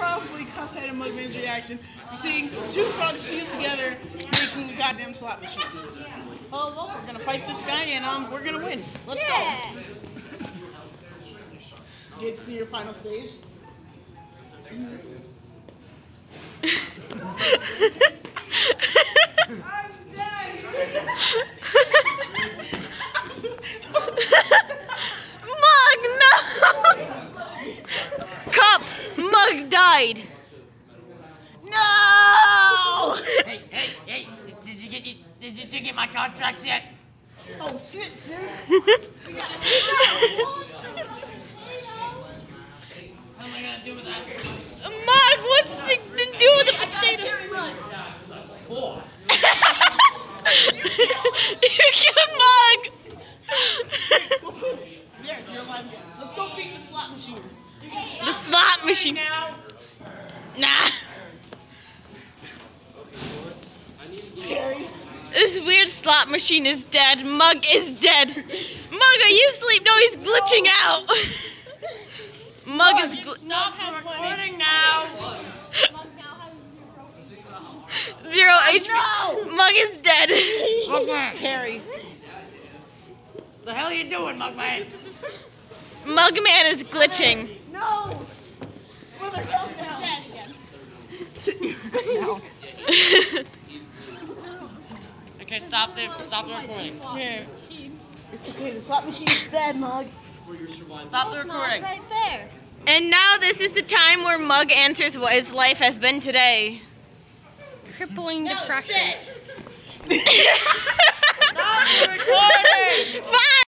probably Cuphead and Mugman's reaction seeing two frogs fused together making a goddamn slot machine. Oh well, we're gonna fight this guy and um, we're gonna win. Let's Yeah. go. Get to your final stage. Mug, no! Cup, Mug died. No! Hey, hey, hey! Did you get did you two get my contracts yet? Oh shit, dude. What am I gonna do with that? Mug, what's the, to do with the potato? Four. you killed Mug. Yeah, you're alive again. Let's go beat the slot machine. the slot machine. Now. Nah. Sherry. This weird slot machine is dead. Mug is dead. Mug, are you asleep? No, he's glitching out. Mug is gl- Stop the recording now! zero HP. Mug is dead. Mugman! Carrie. The hell are you doing, Mugman? Mugman is glitching. No. Mother, calm down. Sit in your bed now. Okay, stop the stop the recording. It's okay. The slot machine's dead, Mug. Stop the recording. right there. and now this is the time where Mug answers what his life has been today. Crippling depression. Stop the recording! Fine.